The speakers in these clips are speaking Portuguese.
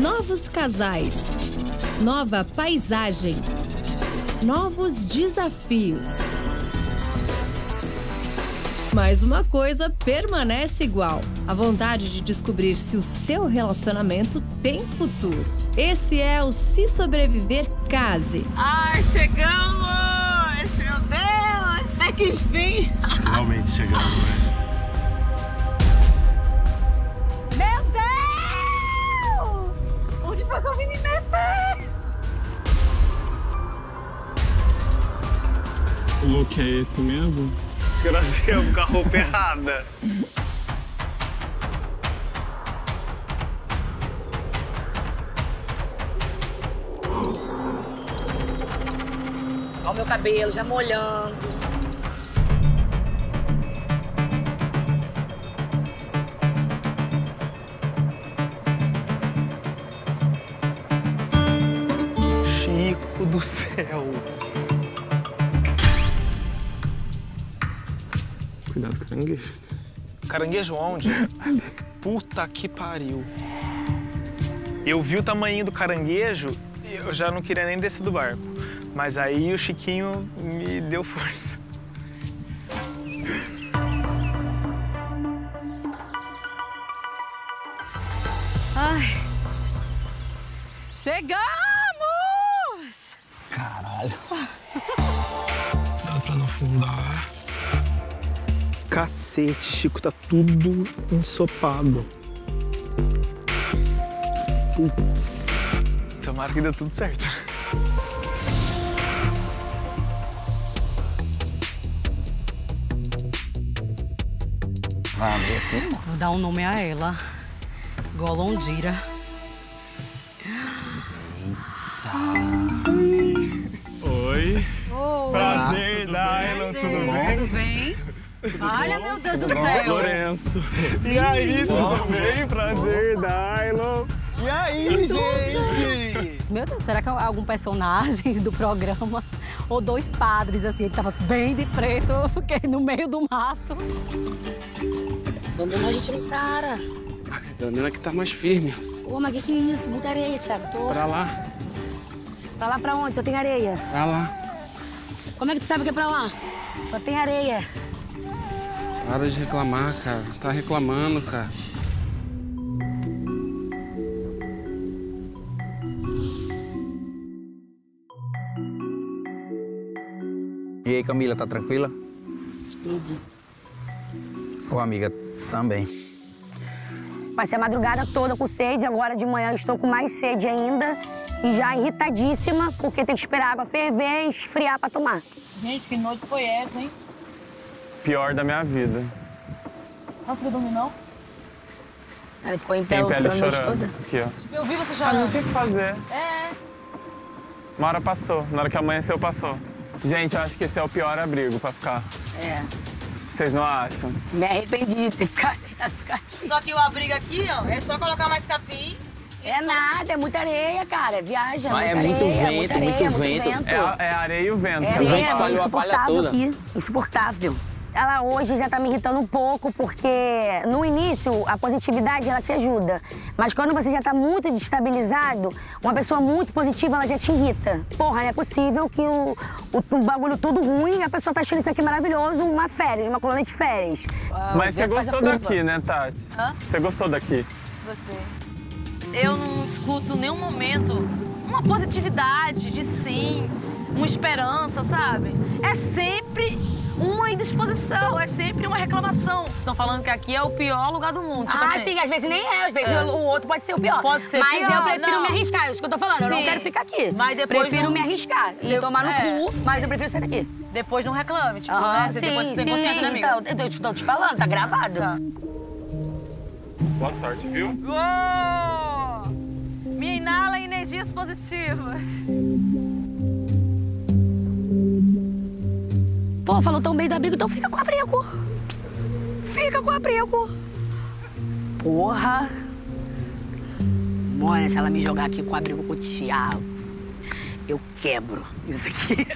Novos casais. Nova paisagem. Novos desafios. Mas uma coisa permanece igual: a vontade de descobrir se o seu relacionamento tem futuro. Esse é o Se Sobreviver Case. Ai, chegamos! Meu Deus, até que enfim! Finalmente chegamos, né? É esse mesmo? Acho que nós viemos com a roupa errada. Olha o meu cabelo já molhando. Chico do céu. Cuidado, caranguejo. Caranguejo onde? Puta que pariu. Eu vi o tamanho do caranguejo e eu já não queria nem descer do barco. Mas aí o Chiquinho me deu força. Ai. Chegamos! Cacete, Chico, tá tudo ensopado. Putz. Tomara que dê tudo certo. Vale, assim? Vou dar um nome a ela. Golondira. Oi. Prazer, Dylan, tudo bem? Tudo bem? Olha, meu Deus do céu. Lourenço. E aí, tudo bem? Prazer, Dylan. E aí, gente? Meu Deus, será que é algum personagem do programa? Ou dois padres, assim, que tava bem de preto, porque no meio do mato. Abandonou a gente no Saara. Dona que tá mais firme. Ô, mas que que é isso? Muita areia, Thiago. Tô... Pra lá, Pra lá pra onde? Só tem areia. pra lá. Como é que tu sabe que é pra lá? Só tem areia. Para de reclamar, cara. Tá reclamando, cara. E aí, Camila, tá tranquila? Cid. Ô, amiga, também. Passei a madrugada toda com sede, agora de manhã estou com mais sede ainda. E já irritadíssima, porque tem que esperar a água ferver e esfriar pra tomar. Gente, que noite foi essa, hein? Pior da minha vida. Conseguiu dormir, não? Ela ficou em pé Em pele a noite chorando. toda. Aqui, ó. Eu vi você Ah, não chorando. tinha o que fazer. É. Uma hora passou. Na hora que amanheceu, passou. Gente, eu acho que esse é o pior abrigo pra ficar. É. Vocês não acham? Me arrependi de ter ficado aceitado ficar aqui. Só que o abrigo aqui, ó, é só colocar mais capim. É nada, é muita areia, cara. É viagem, é Mas é muito areia, vento, muita areia, muito muito vento. vento. É a, é areia e o vento. É gente areia, ajuda. espalhou é a palha toda. aqui. Insuportável. Ela hoje já tá me irritando um pouco, porque no início a positividade ela te ajuda. Mas quando você já tá muito destabilizado, uma pessoa muito positiva ela já te irrita. Porra, não é possível que o, o, um bagulho tudo ruim, a pessoa tá achando isso aqui maravilhoso, uma férias, uma colônia de férias. Mas você gostou daqui, né, Tati? Hã? Você gostou daqui? Eu não escuto nenhum momento uma positividade de sim, uma esperança, sabe? É sempre uma indisposição, é sempre uma reclamação. Estão falando que aqui é o pior lugar do mundo. Tipo ah, assim, sim, às vezes nem é, às vezes É. o outro pode ser o pior. Pode ser Mas pior, eu prefiro não. me arriscar, é isso que eu tô falando. Eu não Sim. quero ficar aqui. Mas depois prefiro não- me arriscar e Eu- tomar no é, cu, mas eu prefiro sair daqui. Depois não reclame, tipo, Aham, né? Você sim, depois você tem sim, consciência, né, amiga? então, eu tô, te- tô te falando, tá gravado. Boa sorte, viu? Uou! Me inala energias positivas. Pô, falou tão bem do abrigo, então fica com o abrigo. Fica com o abrigo. Porra. Mano, se ela me jogar aqui com o abrigo com o Thiago, eu quebro isso aqui.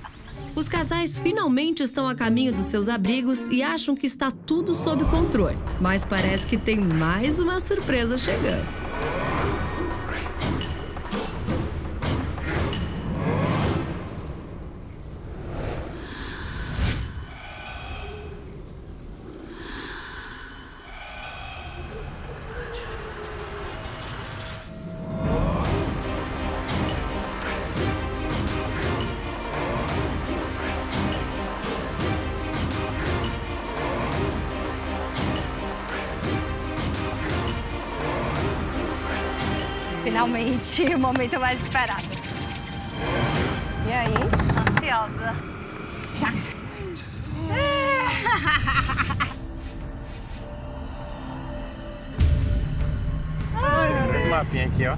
Os casais finalmente estão a caminho dos seus abrigos e acham que está tudo sob controle. Mas parece que tem mais uma surpresa chegando. Finalmente, o momento mais esperado. E aí? Ansiosa. Já. Esse mapinha aqui, ó.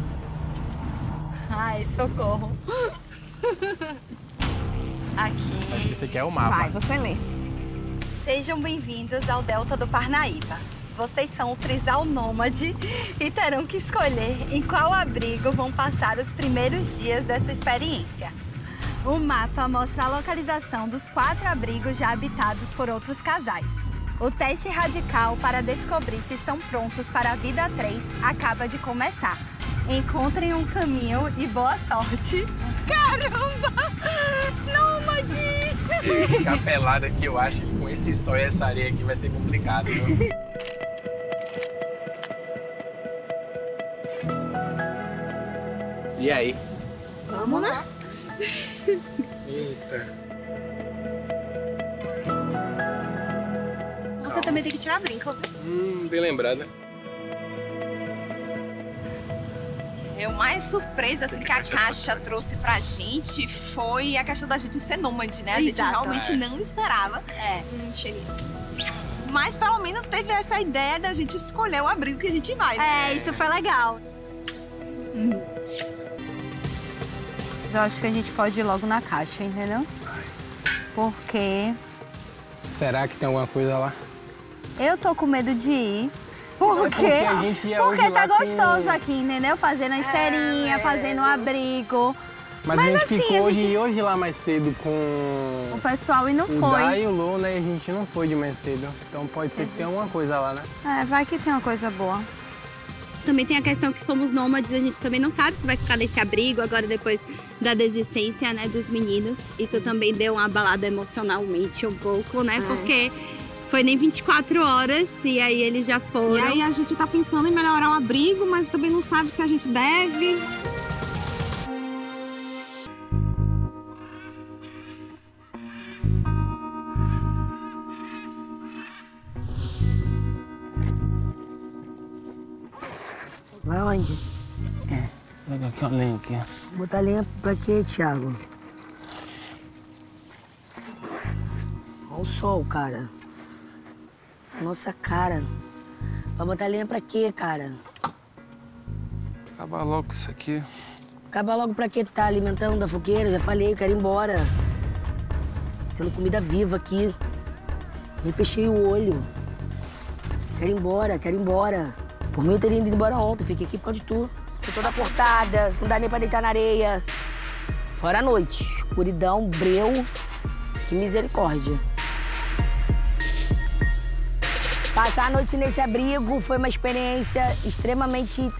Ai, socorro. Aqui. Acho que esse aqui é o mapa. Vai, você lê. Sejam bem-vindos ao Delta do Parnaíba. Vocês são o trisal nômade e terão que escolher em qual abrigo vão passar os primeiros dias dessa experiência. O mapa mostra a localização dos quatro abrigos já habitados por outros casais. O teste radical para descobrir se estão prontos para a vida 3 acaba de começar. Encontrem um caminho e boa sorte. Caramba! Nômade! Ficar pelado aqui, eu acho que com esse sol e essa areia aqui vai ser complicado. Viu? E aí? Vamos, né? Eita. Você também tem que tirar brinco. Hum, bem lembrada. É, o mais surpresa assim, que a caixa trouxe pra gente foi a questão da gente ser nômade, né? A gente Exato. realmente É. não esperava. É. Hum, cheirinho. Mas pelo menos teve essa ideia da gente escolher o abrigo que a gente vai, né? É, isso foi legal. Eu acho que a gente pode ir logo na caixa, entendeu? Porque Será que tem alguma coisa lá? eu tô com medo de ir. Porque, Porque a gente ia porque tá lá com- gostoso aqui, entendeu? Fazendo a esteirinha, fazendo um abrigo. Mas, Mas a gente assim, ficou hoje, gente- hoje lá mais cedo com O pessoal e não o foi. Dai e o Lô, né? E a gente não foi de mais cedo. Então pode ser que tenha alguma coisa lá, né? É, vai que tem uma coisa boa. Também tem a questão que somos nômades, a gente também não sabe se vai ficar nesse abrigo agora depois da desistência, né, dos meninos. Isso também deu uma abalada emocionalmente um pouco, né? É. Porque foi nem 24 horas e aí eles já foram. E aí a gente tá pensando em melhorar o abrigo, mas também não sabe se a gente deve. Vai onde? Pega aqui a lenha aqui. Botar lenha pra quê, Thiago? Olha o sol, cara. Nossa cara. Vai botar lenha pra quê, cara? Acaba logo isso aqui. Acaba logo pra quê? Tu tá alimentando da fogueira? Já falei, eu quero ir embora. Sendo comida viva aqui. Nem fechei o olho. Quero ir embora, quero ir embora. Por mim eu teria ido embora ontem, fiquei aqui por causa de tu. Tô toda cortada, não dá nem pra deitar na areia. Fora a noite, escuridão, breu. Que misericórdia. Passar a noite nesse abrigo foi uma experiência extremamente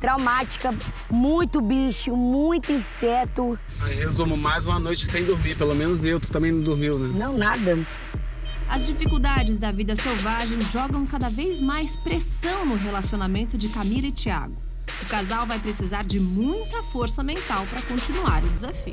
traumática. Muito bicho, muito inseto. Aí, resumo, mais uma noite sem dormir. Pelo menos eu, tu também não dormiu, né? Não, nada. As dificuldades da vida selvagem jogam cada vez mais pressão no relacionamento de Camila e Tiago. O casal vai precisar de muita força mental para continuar o desafio.